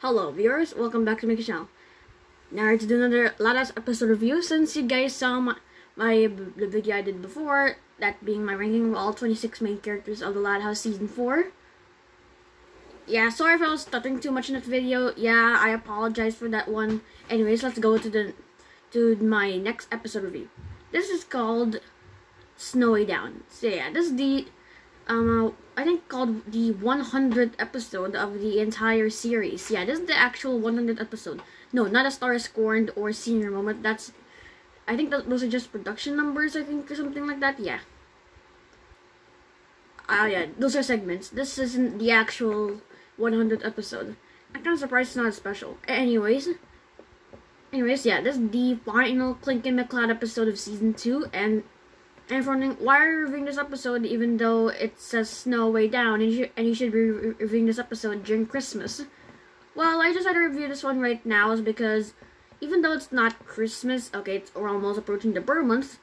Hello viewers, welcome back to my channel. Now to do another last episode review since you guys saw my, my the video I did before, that being my ranking of all 26 main characters of the Loud House Season 4. Yeah, sorry if I was stuttering too much in that video. Yeah, I apologize for that one. Anyways, let's go to the to my next episode review. This is called Snow Way Down. So yeah, this is the um, uh, I think called the 100th episode of the entire series. Yeah, this is the actual 100th episode. No, not a star scorned or senior moment. That's, I think that those are just production numbers. I think or something like that. Yeah. Ah, uh, yeah, those are segments. This isn't the actual 100th episode. I'm kind of surprised it's not special. Anyways, anyways, yeah, this is the final Clincoln McCloud episode of season two, and and for why are you reviewing this episode even though it says snow way down and you, and you should be re reviewing this episode during Christmas? Well, I decided to review this one right now is because even though it's not Christmas, okay, it's, we're almost approaching the bird month,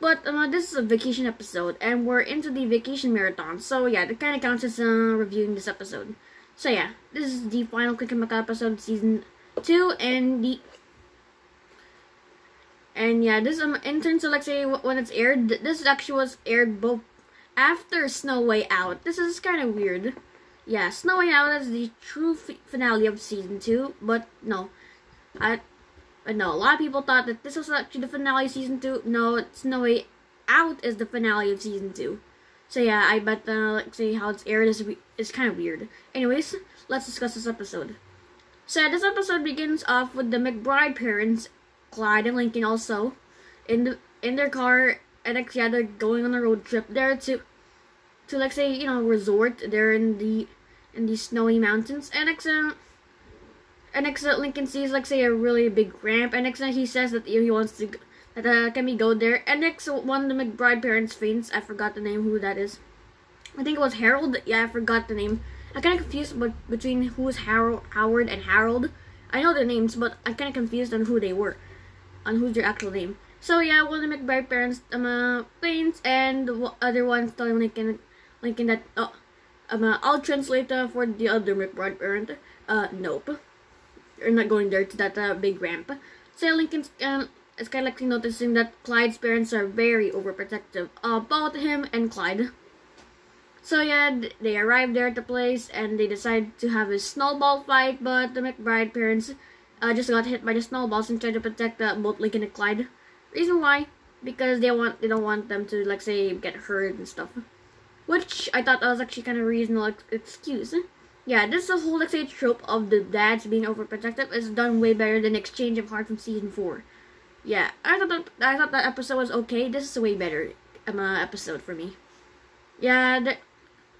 but uh, this is a vacation episode and we're into the vacation marathon, so yeah, that kind of counts as uh, reviewing this episode. So yeah, this is the final Clincoln episode, season 2, and the and yeah, this um in terms of like say when it's aired, this actually was aired both after Snow Way Out. This is kind of weird. Yeah, Snow Way Out is the true finale of season two, but no, I, I know a lot of people thought that this was actually the finale of season two. No, Snow Way Out is the finale of season two. So yeah, I bet uh, like say how it's aired is is kind of weird. Anyways, let's discuss this episode. So this episode begins off with the McBride parents Clyde and Lincoln also. In the in their car and yeah they're going on a road trip there to to like say you know resort there in the in the snowy mountains. And uh, and uh, Lincoln sees like say a really big ramp. And uh, he says that he wants to that uh, can we go there? And next one of the McBride parents faints. I forgot the name who that is. I think it was Harold. Yeah I forgot the name. I kind of confused but between who's Harold Howard and Harold. I know their names but I kind of confused on who they were on who's their actual name. So yeah, one of the McBride parents um uh, planes and the other one telling Lincoln Lincoln that oh um uh, I'll translate uh, for the other McBride parent. Uh nope. You're not going there to that uh, big ramp. So Lincoln's uh, is kind of like noticing that Clyde's parents are very overprotective about him and Clyde. So yeah, they arrive there at the place and they decide to have a snowball fight, but the McBride parents uh, just got hit by the snowballs and tried to protect uh, both Lincoln and Clyde. Reason why? Because they want they don't want them to like say get hurt and stuff. Which I thought that was actually kind of reasonable excuse. Yeah, this whole like trope of the dads being overprotective is done way better than Exchange of Heart from season four. Yeah, I thought that I thought that episode was okay. This is a way better um, uh, episode for me. Yeah,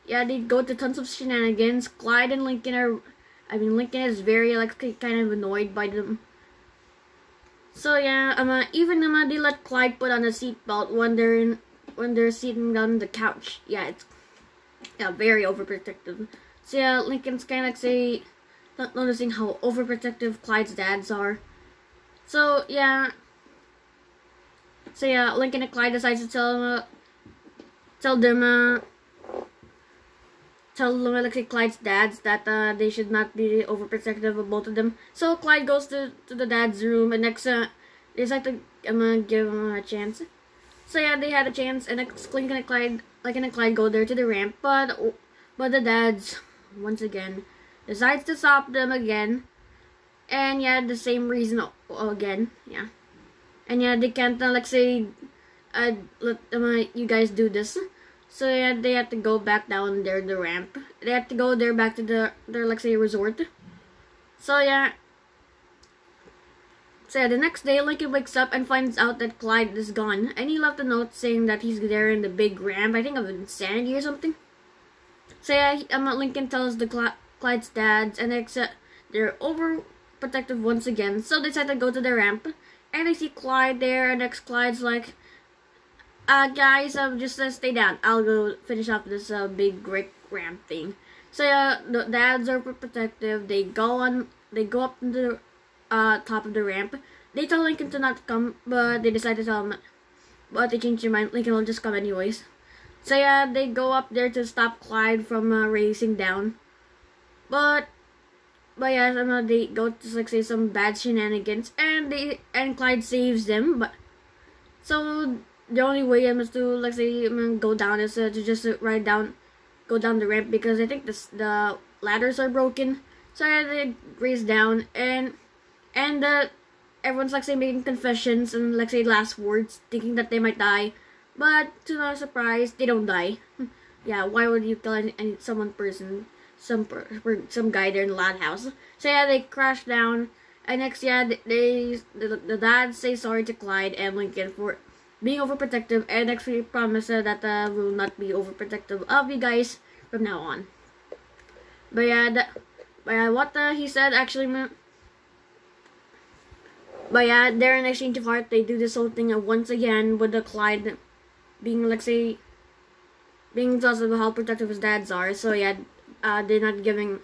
yeah, they go to tons of shenanigans. Clyde and Lincoln are I mean, Lincoln is very, like, kind of annoyed by them. So, yeah, uh, even um, they let Clyde put on a seatbelt when they're, in, when they're sitting on the couch. Yeah, it's, yeah, very overprotective. So, yeah, Lincoln's kind of, like, say, not noticing how overprotective Clyde's dads are. So, yeah. So, yeah, Lincoln and Clyde decides to tell, uh, tell them, uh, tell like Clyde's dads that uh, they should not be overprotective of both of them. So Clyde goes to, to the dad's room and next uh, they decide to I'm gonna give him a chance. So yeah, they had a chance and Lincoln and Clyde like and Clyde go there to the ramp, but but the dads once again decides to stop them again. And yeah, the same reason again, yeah. And yeah, they can't uh, like say uh, let uh, you guys do this. So yeah, they had to go back down there the ramp. They had to go there back to the their like say resort. So yeah. So yeah, the next day Lincoln wakes up and finds out that Clyde is gone. And he left a note saying that he's there in the big ramp, I think of insanity or something. So yeah, he, um, Lincoln tells the Cl Clyde's dads and except they're overprotective once again. So they decide to go to the ramp. And they see Clyde there and next Clyde's like uh, guys, um, just uh, stay down. I'll go finish up this uh, big great ramp thing. So yeah, the dads are protective. They go on, they go up to the uh, top of the ramp. They tell Lincoln to not come, but they decide to tell him, but they change their mind. Lincoln will just come anyways. So yeah, they go up there to stop Clyde from uh, racing down. But but yeah, somehow they go to like say some bad shenanigans, and they and Clyde saves them. But so the only way is to like say go down is uh, to just uh, ride down, go down the ramp because I think the the ladders are broken. So yeah, they race down and and uh, everyone's like say making confessions and like say last words, thinking that they might die. But to their surprise, they don't die. yeah, why would you kill any, any someone person? some per, some guy there in the loud house. So yeah, they crash down. And next, yeah, they, the, the dad say sorry to Clyde and Lincoln for being overprotective, and actually promise that uh, will not be overprotective of you guys from now on. But yeah, that, but yeah, what the, he said actually meant. But yeah, they're in exchange of heart. They do this whole thing once again with the Clyde being like say being told of how protective his dads are. So yeah, uh, they're not giving.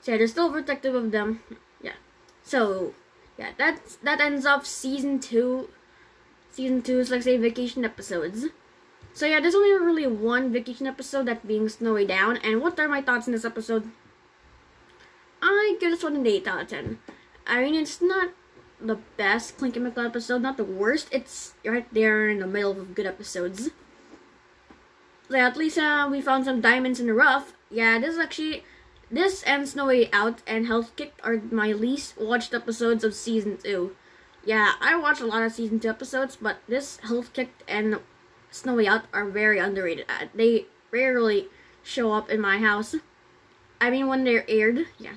So yeah, they're still protective of them. Yeah. So yeah, that's that ends off season two. Season two is like say vacation episodes. So yeah, there's only really one vacation episode that being Snow Way Down. And what are my thoughts in this episode? I give this one an 8 out of 10. I mean, it's not the best Clincoln McCloud episode, not the worst. It's right there in the middle of good episodes. So at least uh, we found some diamonds in the rough. Yeah, this is actually this and Snow Way Out and Health Kick are my least watched episodes of season two. Yeah, I watched a lot of season two episodes, but this Health Kick and Snow Way Out are very underrated. Uh, they rarely show up in my house. I mean, when they're aired, yeah.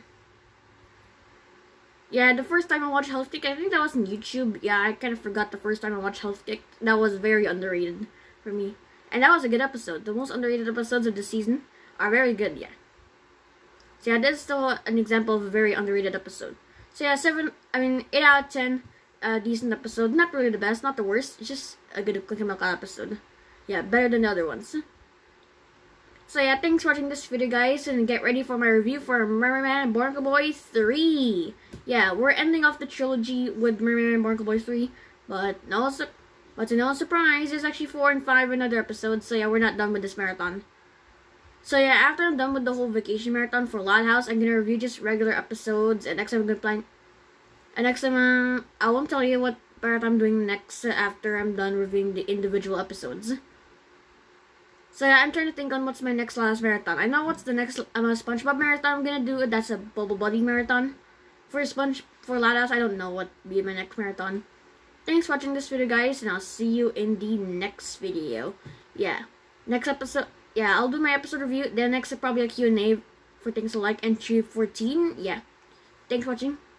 Yeah, the first time I watched Health Kick, I think that was on YouTube. Yeah, I kind of forgot the first time I watched Health Kick. That was very underrated for me. And that was a good episode. The most underrated episodes of the season are very good, yeah. So yeah, this is still an example of a very underrated episode. So yeah, 7, I mean, 8 out of 10, uh, decent episode. Not really the best, not the worst. It's just a good Clincoln episode. Yeah, better than the other ones. So yeah, thanks for watching this video, guys, and get ready for my review for Merman and Barnacle Boy 3. Yeah, we're ending off the trilogy with Merman and Barnacle Boy 3, but no, but to no surprise, there's actually 4 and 5 in other episodes, so yeah, we're not done with this marathon. So yeah, after I'm done with the whole vacation marathon for Loud House, I'm gonna review just regular episodes, and next time I'm gonna plan. And next time, I won't tell you what part I'm doing next after I'm done reviewing the individual episodes. So yeah, I'm trying to think on what's my next last marathon. I know what's the next um, SpongeBob marathon I'm gonna do. That's a Bubble Buddy marathon. For Sponge for House, I don't know what be my next marathon. Thanks for watching this video, guys, and I'll see you in the next video. Yeah, next episode. Yeah, I'll do my episode review. Then next probably a Q&A for things to like. Entry 14. Yeah. Thanks for watching.